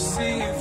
receive.